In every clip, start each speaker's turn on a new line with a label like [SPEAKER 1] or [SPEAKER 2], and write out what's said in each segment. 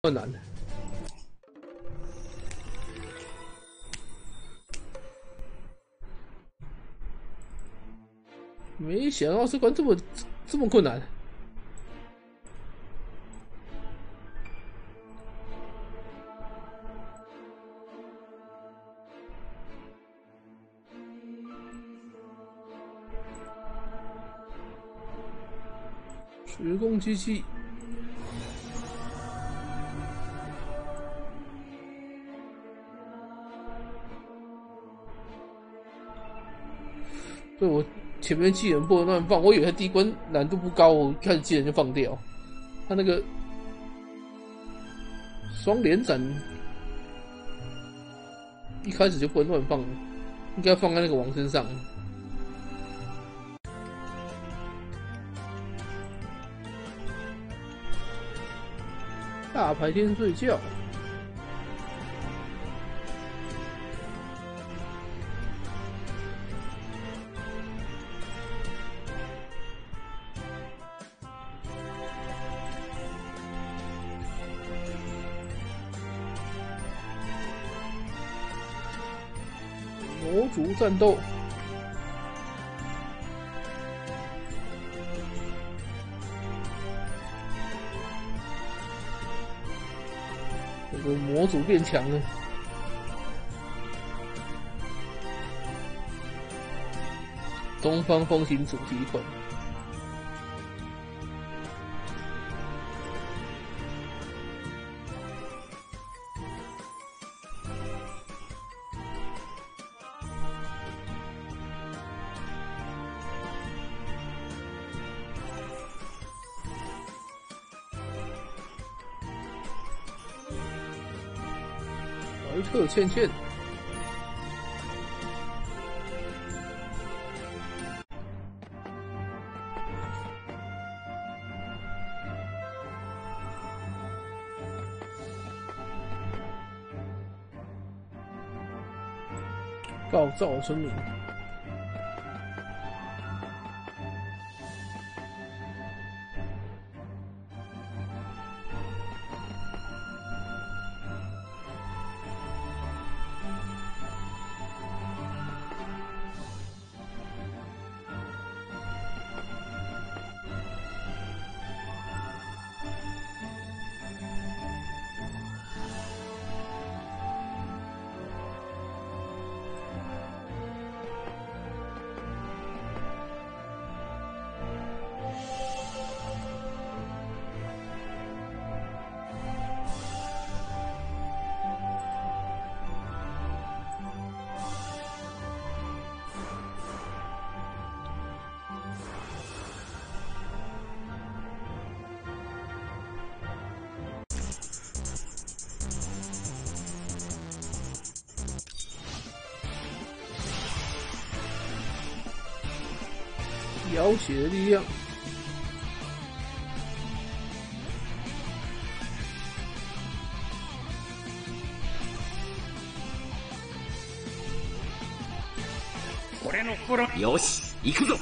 [SPEAKER 1] 困难。没想到这关这么这么困难。时空机器。对我前面技能不能乱放，我以为他第一关难度不高，我一开始技能就放掉。他那个双连斩一开始就不能乱放，应该放在那个王身上。大白天睡觉。魔族战斗。这个魔族变强了。东方风行主题款。怀特倩倩，告赵村民。妖血的力量，
[SPEAKER 2] よし、行くぞ。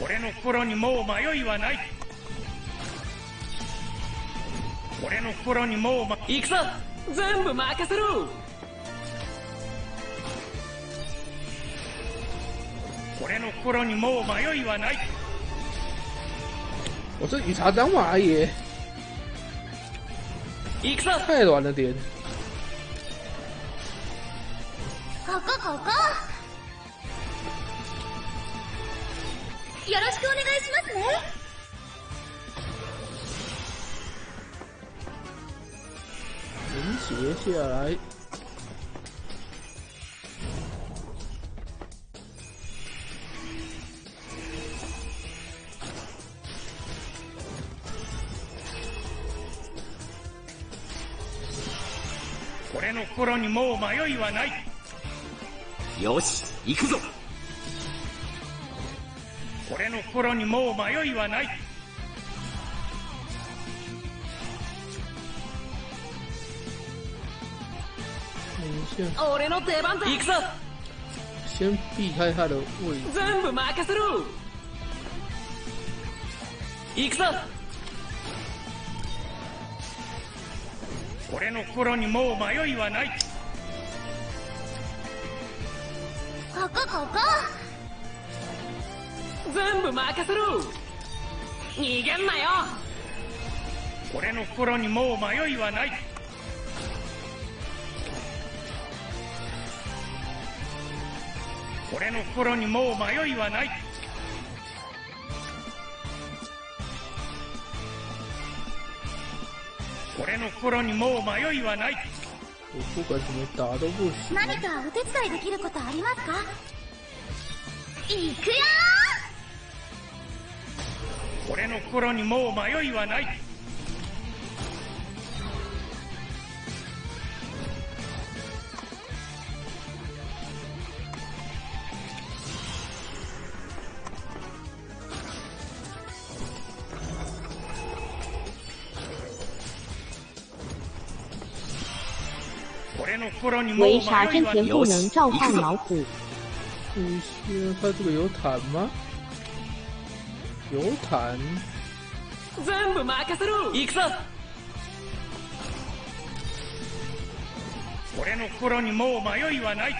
[SPEAKER 3] 俺の心にもう迷いはない。俺の心にもう、ま、
[SPEAKER 2] 行くぞ。全部任せろ
[SPEAKER 3] 俺の心にもう迷いはない。
[SPEAKER 1] 我这雨茶当马也
[SPEAKER 2] 行くぞ。
[SPEAKER 1] 太软了点。
[SPEAKER 4] ここここ。よろしくお願いしますね。
[SPEAKER 1] 下来，
[SPEAKER 3] 心にもう迷いはない。
[SPEAKER 2] よし、行くぞ。
[SPEAKER 3] 俺の心にもう迷いはない。
[SPEAKER 2] 俺の出番だ。行くぞ。全部任せろ。行くぞ
[SPEAKER 3] 俺の心にもう迷いはない。
[SPEAKER 4] ここここ。
[SPEAKER 2] 全部任せろ。逃げんなよ。
[SPEAKER 3] 俺の心にもう迷いはない。俺の心にもう迷いはない俺の心にもう迷いはない。
[SPEAKER 1] 我不管怎么打都不行。
[SPEAKER 4] 何かお手伝いできることありますか？行くよ
[SPEAKER 3] 俺の心にもう迷いはない
[SPEAKER 5] 为啥真
[SPEAKER 3] は
[SPEAKER 5] 田不能召唤老虎？
[SPEAKER 1] 不是，他这个有坦吗？有坦，
[SPEAKER 2] 全部任せろ行くぞ
[SPEAKER 3] 俺の心にもう迷いはない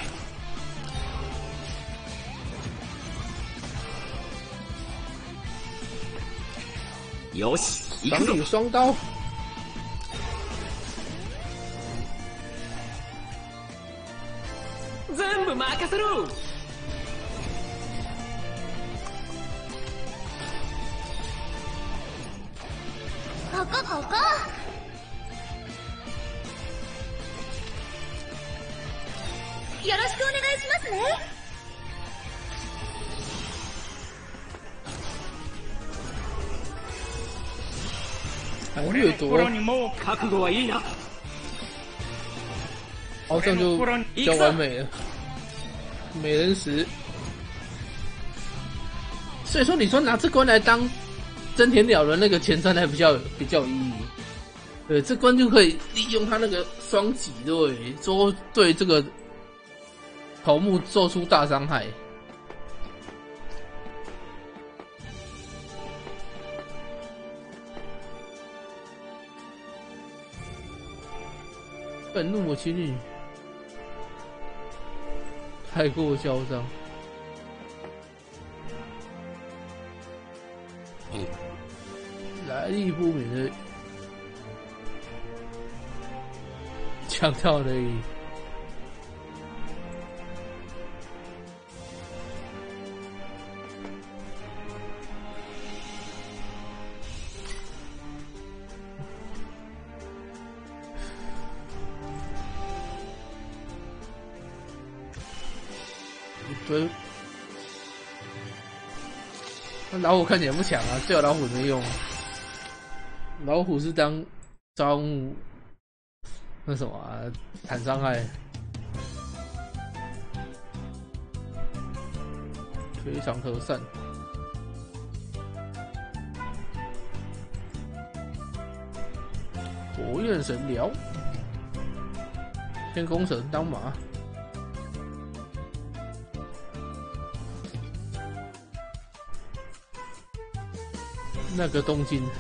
[SPEAKER 2] よし行くぞ
[SPEAKER 1] 挡你双刀。
[SPEAKER 2] せろ
[SPEAKER 4] ここここ。よろしくお願いしますね。
[SPEAKER 1] 还
[SPEAKER 3] 俺の心にもう
[SPEAKER 2] 覚悟はいいな。
[SPEAKER 1] 好像就比较完美了。美人石，所以说你说拿这关来当真田鸟人那个前三还比较比较有意义。对，这关就可以利用他那个双击，对，做对这个头目做出大伤害。愤怒的情侣太过嚣张，来历不明的强盗而已。一堆。那老虎看起来不强啊，只有老虎没用。老虎是当招募那什么啊，弹伤害，非常和善。火焰神疗，天空神当马。那个东京，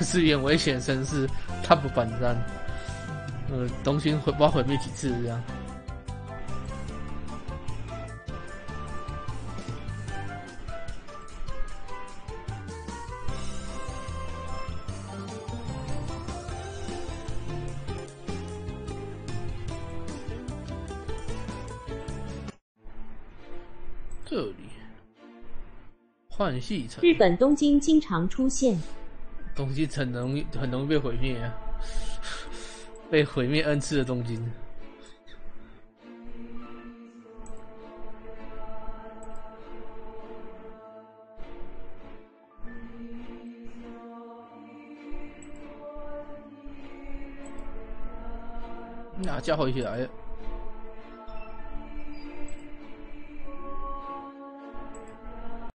[SPEAKER 1] 是演危险绅士他不反战，呃，东京会不知道毁灭几次这样。这里，换系城，
[SPEAKER 5] 日本东京经常出现。
[SPEAKER 1] 东京很容易很容易被毁灭、啊，被毁灭 n 次的东京。那家伙一起来了。